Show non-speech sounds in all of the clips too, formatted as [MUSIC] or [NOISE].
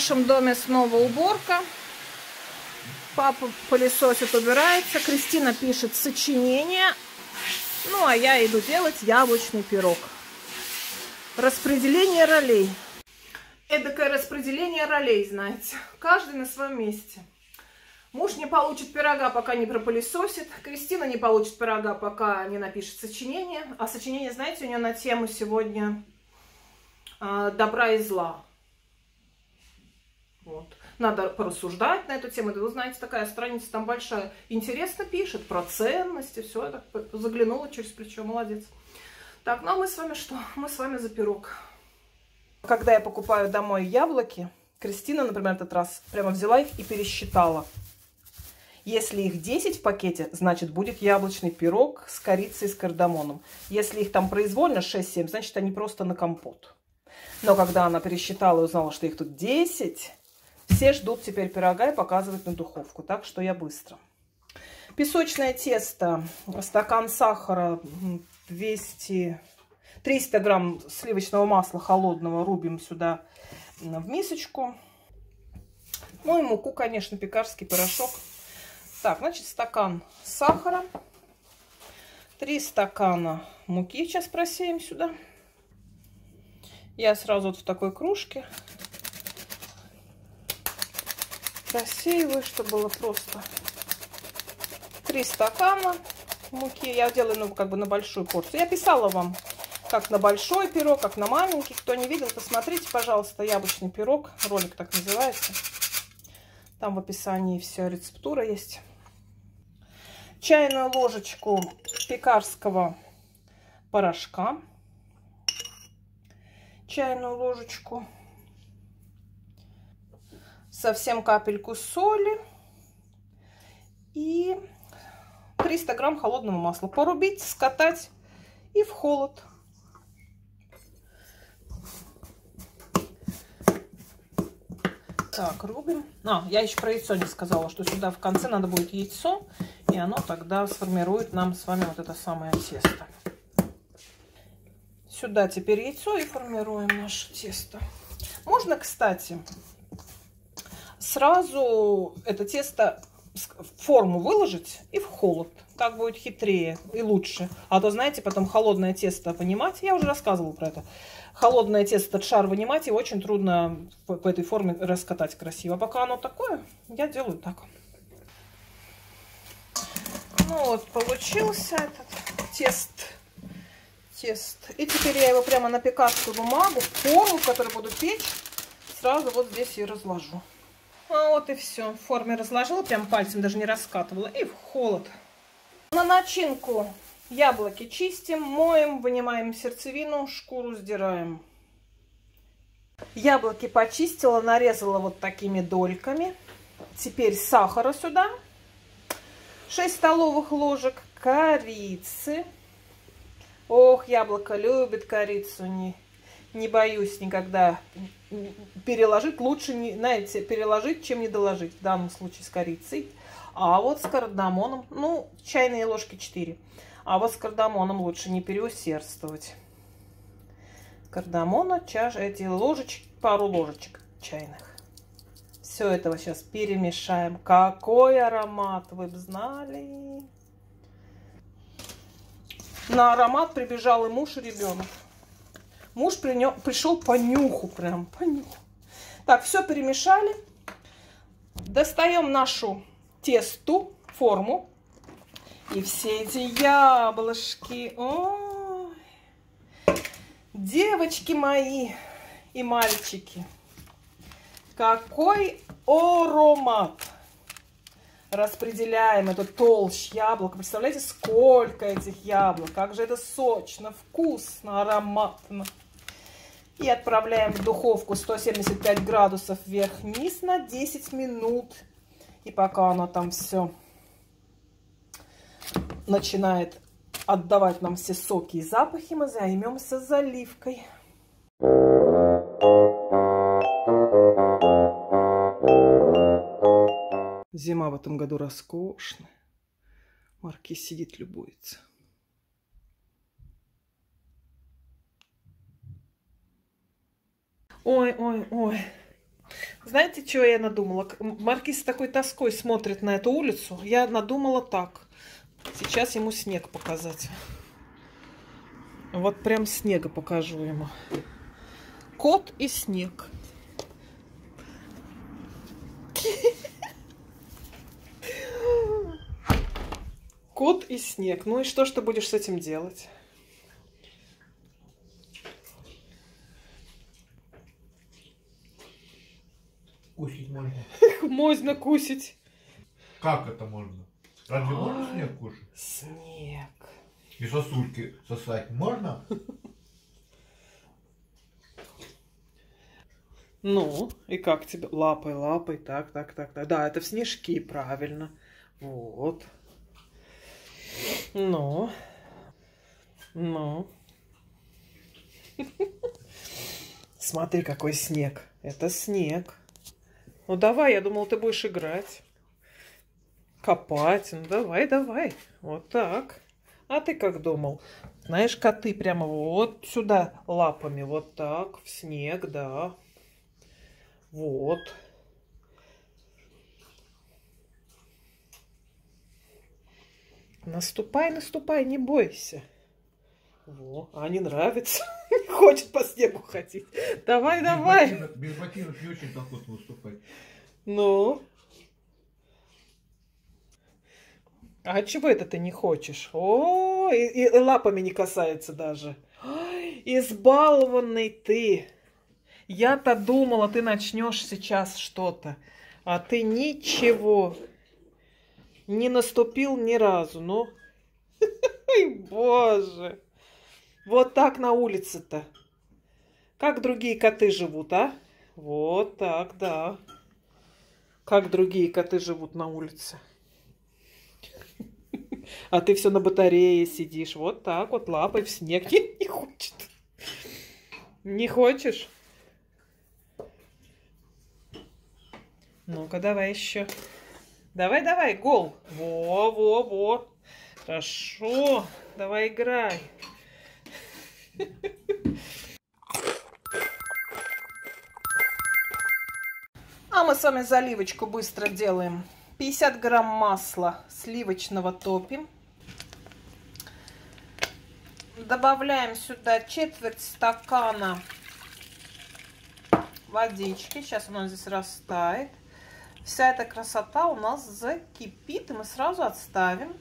нашем доме снова уборка. Папа пылесосит, убирается. Кристина пишет сочинение. Ну, а я иду делать яблочный пирог. Распределение ролей. Эдакое распределение ролей, знаете. Каждый на своем месте. Муж не получит пирога, пока не пропылесосит. Кристина не получит пирога, пока не напишет сочинение. А сочинение, знаете, у нее на тему сегодня э, добра и зла. Вот. Надо порассуждать на эту тему. Да вы знаете, такая страница там большая. Интересно пишет про ценности. Все, я так заглянула через плечо. Молодец. Так, ну а мы с вами что? Мы с вами за пирог. Когда я покупаю домой яблоки, Кристина, например, этот раз прямо взяла их и пересчитала. Если их 10 в пакете, значит будет яблочный пирог с корицей и с кардамоном. Если их там произвольно 6-7, значит они просто на компот. Но когда она пересчитала и узнала, что их тут 10, все ждут теперь пирога и показывают на духовку. Так что я быстро. Песочное тесто, стакан сахара, 200, 300 грамм сливочного масла холодного рубим сюда в мисочку. Ну и муку, конечно, пекарский порошок. Так, значит, стакан сахара, 3 стакана муки сейчас просеем сюда. Я сразу вот в такой кружке просеиваю, чтобы было просто 3 стакана муки. Я делаю ну, как бы на большую порцию. Я писала вам, как на большой пирог, как на маленький. Кто не видел, посмотрите, пожалуйста, яблочный пирог. Ролик так называется. Там в описании вся рецептура есть. Чайную ложечку пекарского порошка. Чайную ложечку совсем капельку соли и 300 грамм холодного масла. Порубить, скатать и в холод. Так, рубим. А, я еще про яйцо не сказала, что сюда в конце надо будет яйцо, и оно тогда сформирует нам с вами вот это самое тесто. Сюда теперь яйцо и формируем наше тесто. Можно, кстати, сразу это тесто в форму выложить и в холод. Так будет хитрее и лучше. А то, знаете, потом холодное тесто понимать. Я уже рассказывала про это. Холодное тесто, этот шар вынимать, его очень трудно по, по этой форме раскатать красиво. А пока оно такое, я делаю так. Ну вот, получился этот тест. Тест. И теперь я его прямо на пекарскую бумагу, форму, в которой буду печь, сразу вот здесь и разложу. А вот и все. В форме разложила, прям пальцем даже не раскатывала. И в холод. На начинку яблоки чистим, моем, вынимаем сердцевину, шкуру сдираем. Яблоки почистила, нарезала вот такими дольками. Теперь сахара сюда. 6 столовых ложек корицы. Ох, яблоко любит корицу. Не, не боюсь никогда переложить. Лучше, не, знаете, переложить, чем не доложить. В данном случае с корицей. А вот с кардамоном, ну, чайные ложки 4. А вот с кардамоном лучше не переусердствовать. Кардамона, чаш, эти ложечки, пару ложечек чайных. Все этого сейчас перемешаем. Какой аромат, вы бы знали. На аромат прибежал и муж, и ребенок. Муж принё, пришел по нюху, прям по нюху. Так, все перемешали. Достаем нашу тесту, форму. И все эти яблочки. Ой. Девочки мои и мальчики. Какой аромат. Распределяем эту толщь яблок. Представляете, сколько этих яблок. Как же это сочно, вкусно, ароматно. И отправляем в духовку 175 градусов вверх-вниз на 10 минут. И пока оно там все начинает отдавать нам все соки и запахи, мы займемся заливкой. Зима в этом году роскошная. Маркиз сидит, любуется. Ой, ой, ой. Знаете, что я надумала? Маркиз с такой тоской смотрит на эту улицу. Я надумала так. Сейчас ему снег показать. Вот прям снега покажу ему. Кот и снег. Кот и снег. Ну и что ты будешь с этим делать? Кусить можно. [LAUGHS] Можно кусить. Как это можно? Разве можно снег кушать? Снег. И сосульки сосать можно? [LAUGHS] Ну, и как тебе? Лапой, лапой, так, так, так, так. Да, это в снежки, правильно. Вот. Ну. Ну. [LAUGHS] Смотри, какой снег. Это снег. Ну давай, я думал, ты будешь играть. Копать. Ну давай, давай. Вот так. А ты как думал? Знаешь, коты прямо вот сюда лапами. Вот так, в снег, да. Вот. Наступай, наступай, не бойся. Во, а не нравится. Хочет по снегу ходить. Давай, Без давай. ботинок- Без ботинок не очень охотно выступать. Ну. А чего это ты не хочешь? О, и, и лапами не касается даже. Ой, избалованный ты. Я-то думала, ты начнешь сейчас что-то. А ты ничего. Не наступил ни разу. Ну. [LAUGHS] Ой, боже. Вот так на улице-то. Как другие коты живут, а? Вот так, да. Как другие коты живут на улице. А ты все на батарее сидишь. Вот так вот, лапой в снег. Не, [LAUGHS] не хочет. Не хочешь? Ну-ка, давай еще. Давай, давай, гол. Во, во, во. Хорошо. Давай играй. А мы с вами заливочку быстро делаем. 50 грамм масла сливочного топим. Добавляем сюда четверть стакана водички. Сейчас у нас здесь растает. Вся эта красота у нас закипит, и мы сразу отставим.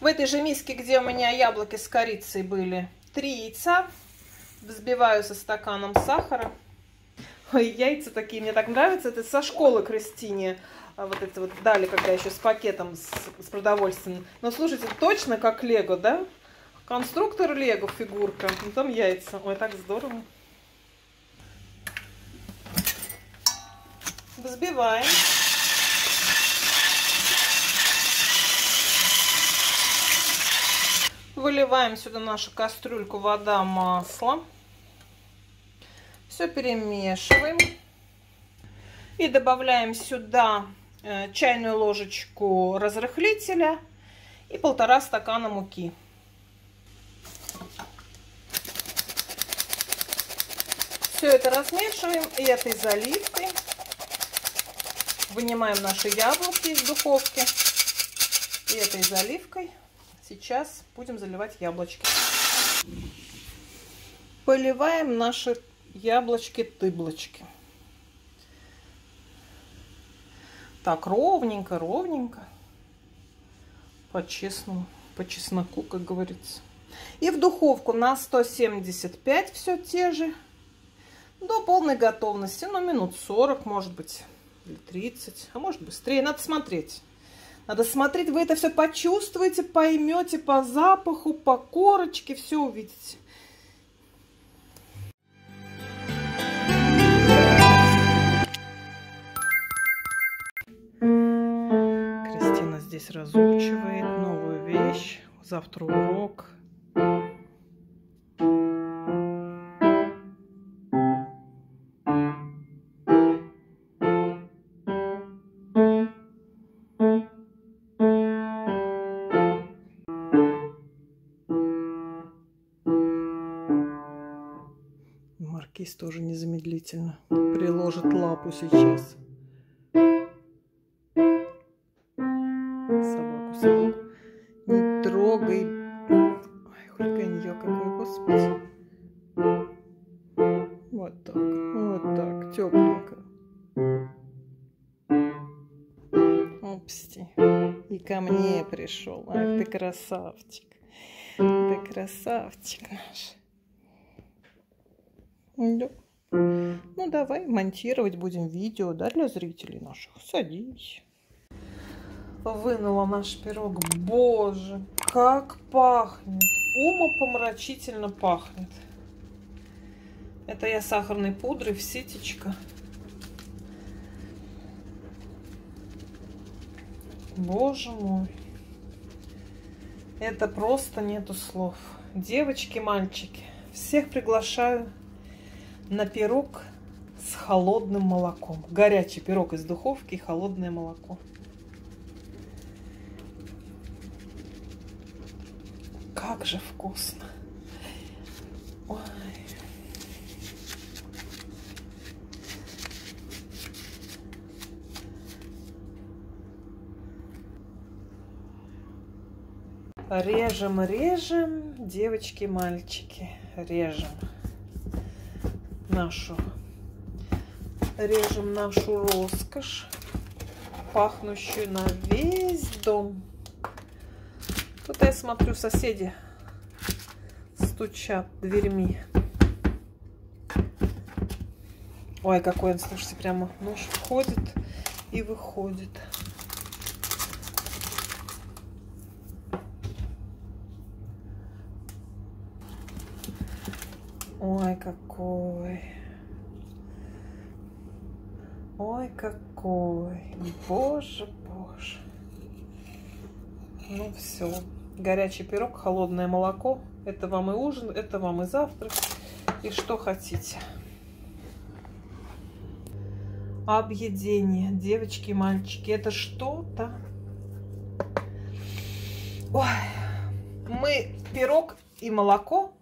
В этой же миске, где у меня яблоки с корицей были, три яйца. Взбиваю со стаканом сахара. Ой, яйца такие, мне так нравятся. Это со школы Кристине. а, Вот это вот дали, когда еще с пакетом, с, с продовольствием. Но слушайте, точно как Лего, да? Конструктор Лего, фигурка. Ну, там яйца. Ой, так здорово. Взбиваем. Выливаем сюда нашу кастрюльку вода, масло. Все перемешиваем. И добавляем сюда э, чайную ложечку разрыхлителя и полтора стакана муки. Все это размешиваем и этой заливкой вынимаем наши яблоки из духовки. И этой заливкой сейчас будем заливать яблочки. Поливаем наши яблочки-тыблочки. Так, ровненько, ровненько. По честному, по чесноку, как говорится. И в духовку на 175 все те же. До полной готовности. Ну, минут 40, может быть, или 30. А может быстрее. Надо смотреть. Надо смотреть, вы это все почувствуете, поймете по запаху, по корочке, все увидите. Кристина здесь разучивает новую вещь. Завтра урок. Маркиз тоже незамедлительно приложит лапу сейчас. Собаку, собаку. Не трогай. Ой, хулиганье какое, господи. Вот так, вот так, тепленько. Опсти. И ко мне пришел. Ах, ты красавчик. Ты красавчик наш. Да. Ну, давай монтировать будем видео, да, для зрителей наших. Садись. Вынула наш пирог. Боже, как пахнет. Умопомрачительно пахнет. Это я сахарной пудрой в ситечко. Боже мой. Это просто нету слов. Девочки, мальчики, всех приглашаю на пирог с холодным молоком. Горячий пирог из духовки и холодное молоко. Как же вкусно. Ой. Режем, режем, девочки, мальчики, режем нашу, режем нашу роскошь, пахнущую на весь дом. Тут я смотрю, соседи стучат дверьми. Ой, какой он, слушайте, прямо нож входит и выходит. Ой, какой. Ой, какой. Боже, боже. Ну все. Горячий пирог, холодное молоко. Это вам и ужин, это вам и завтрак. И что хотите. Объедение. Девочки мальчики. Это что-то. Ой. Мы пирог и молоко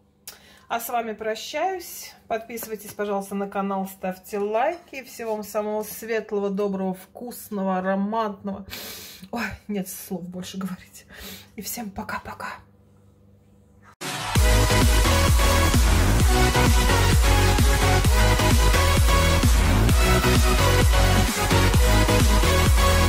а с вами прощаюсь. Подписывайтесь, пожалуйста, на канал, ставьте лайки. Всего вам самого светлого, доброго, вкусного, ароматного. Ой, нет слов больше говорить. И всем пока-пока. Thank